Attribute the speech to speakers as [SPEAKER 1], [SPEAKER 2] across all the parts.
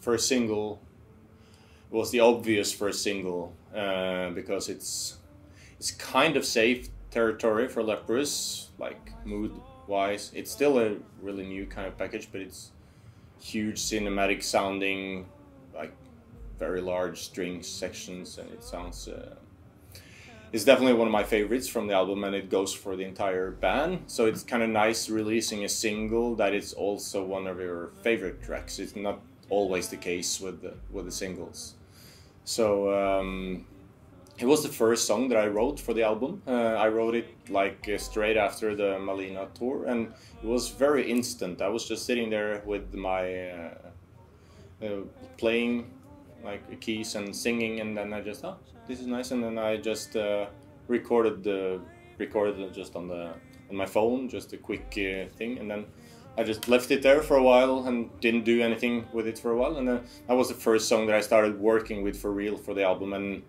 [SPEAKER 1] first single was the obvious first single uh, because it's it's kind of safe territory for Leprous, like mood wise. It's still a really new kind of package, but it's huge cinematic sounding, like very large string sections, and it sounds. Uh, it's definitely one of my favorites from the album, and it goes for the entire band. So it's kind of nice releasing a single that is also one of your favorite tracks. It's not always the case with the with the singles. So um, it was the first song that I wrote for the album. Uh, I wrote it like uh, straight after the Malina tour, and it was very instant. I was just sitting there with my uh, uh playing like keys and singing, and then I just oh this is nice, and then I just uh, recorded the recorded it just on the on my phone, just a quick uh, thing, and then I just left it there for a while and didn't do anything with it for a while, and then that was the first song that I started working with for real for the album, and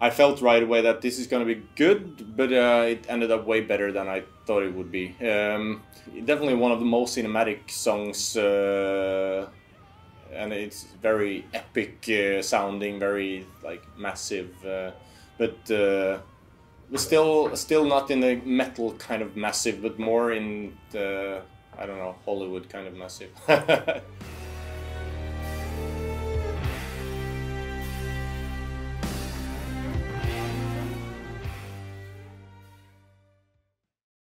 [SPEAKER 1] I felt right away that this is gonna be good, but uh, it ended up way better than I thought it would be. Um, definitely one of the most cinematic songs. Uh, and it's very epic uh, sounding, very like massive, uh, but uh, still still not in the metal kind of massive, but more in the I don't know Hollywood kind of massive.